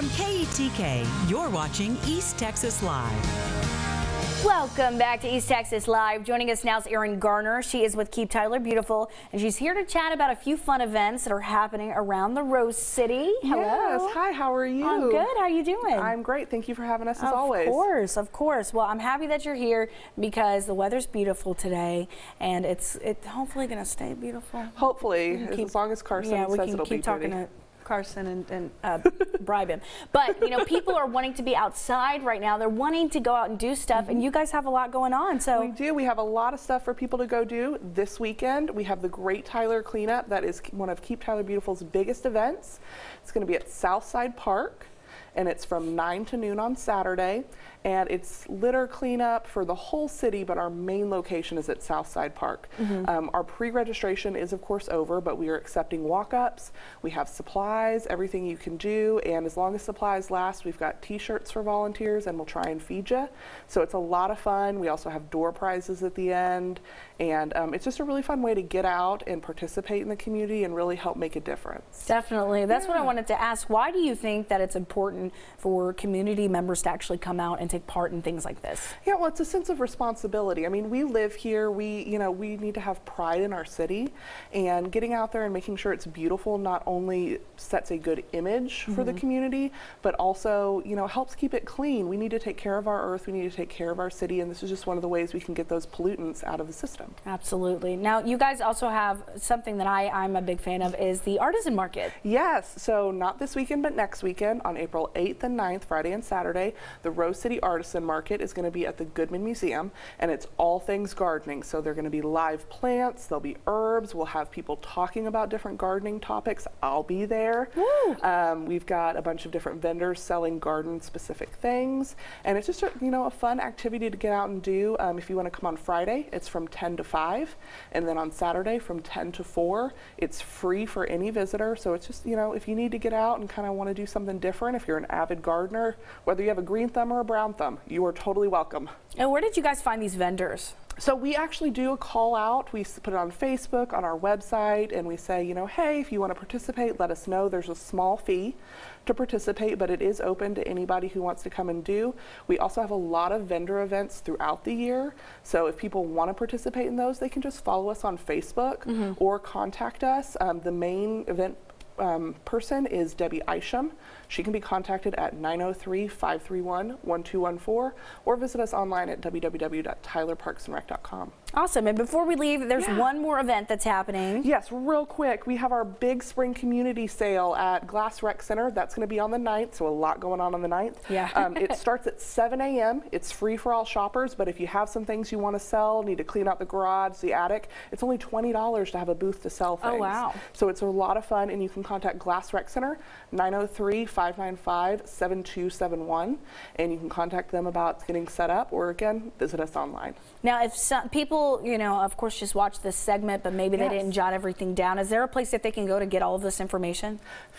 From KETK, you're watching East Texas Live. Welcome back to East Texas Live. Joining us now is Erin Garner. She is with Keep Tyler Beautiful, and she's here to chat about a few fun events that are happening around the Rose City. Hello. Yes. Hi, how are you? I'm good. How are you doing? I'm great. Thank you for having us as of always. Of course, of course. Well, I'm happy that you're here because the weather's beautiful today, and it's it hopefully going to stay beautiful. Hopefully, keep, as long as Carson yeah, we says can it'll keep be talking pretty. to Carson and, and uh, bribe him. But, you know, people are wanting to be outside right now. They're wanting to go out and do stuff, and you guys have a lot going on. So We do. We have a lot of stuff for people to go do this weekend. We have the Great Tyler Cleanup. That is one of Keep Tyler Beautiful's biggest events. It's going to be at Southside Park. And it's from 9 to noon on Saturday. And it's litter cleanup for the whole city, but our main location is at Southside Park. Um, our pre registration is, of course, over, but we are accepting walk ups. We have supplies, everything you can do. And as long as supplies last, we've got t shirts for volunteers and we'll try and feed you. So it's a lot of fun. We also have door prizes at the end. And um, it's just a really fun way to get out and participate in the community and really help make a difference. Definitely. That's what I wanted to ask. Why do you think that it's important for community members to actually come out and take part in things like this? Yeah, well, it's a sense of responsibility. I mean, we live here. We, you know, we need to have pride in our city, and getting out there and making sure it's beautiful not only sets a good image for the mm-hmm. community, but also, you know, helps keep it clean. We need to take care of our earth. We need to take care of our city, and this is just one of the ways we can get those pollutants out of the system. Absolutely. Now, you guys also have something that I, I'm a big fan of is the artisan market. Yes, so not this weekend, but next weekend on April 8th and 9th, Friday and Saturday, the Rose City Artisan Market is going to be at the Goodman Museum, and it's all things gardening. So they're going to be live plants, there'll be herbs, we'll have people talking about different gardening topics. I'll be there. Um, we've got a bunch of different vendors selling garden-specific things, and it's just a, you know a fun activity to get out and do. Um, if you want to come on Friday, it's from 10 to 5, and then on Saturday from 10 to 4. It's free for any visitor, so it's just you know if you need to get out and kind of want to do something different, if you're an avid gardener, whether you have a green thumb or a brown thumb, you are totally welcome. And where did you guys find these vendors? So we actually do a call out. We put it on Facebook, on our website, and we say, you know, hey, if you want to participate, let us know. There's a small fee to participate, but it is open to anybody who wants to come and do. We also have a lot of vendor events throughout the year. So if people want to participate in those, they can just follow us on Facebook or contact us. Um, the main event um, person is Debbie Isham. She can be contacted at 903 531 1214 or visit us online at www.tylerparksandrec.com. Awesome. And before we leave, there's Yeah. one more event that's happening. Yes, real quick, we have our big spring community sale at Glass Rec Center. That's going to be on the 9th, so a lot going on on the 9th. Yeah. um, it starts at 7 a.m. It's free for all shoppers, but if you have some things you want to sell, need to clean out the garage, the attic, it's only $20 to have a booth to sell things. Oh, wow. So it's a lot of fun, and you can contact Glass Rec Center, 903 595 7271, and you can contact them about getting set up, or again, visit us online. Now, if some people, you know, of course, just watch this segment, but maybe they Yes. didn't jot everything down, is there a place that they can go to get all of this information?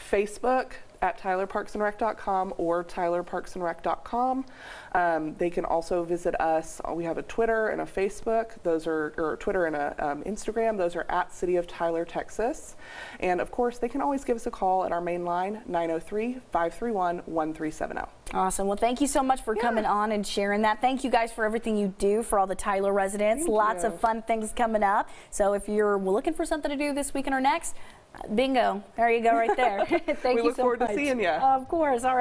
Facebook at tylerparksandrec.com or tylerparksandrec.com. Um, they can also visit us. We have a Twitter and a Facebook. Those are, or Twitter and a um, Instagram. Those are at City of Tyler, Texas. And of course, they can always give us a call at our main line, 903 531 1370. Awesome. Well, thank you so much for coming on and sharing that. Thank you guys for everything you do for all the Tyler residents. Thank Lots you. of fun things coming up. So if you're looking for something to do this weekend or next, bingo. There you go right there. thank We you look so forward to much. seeing ya. Of course. All right.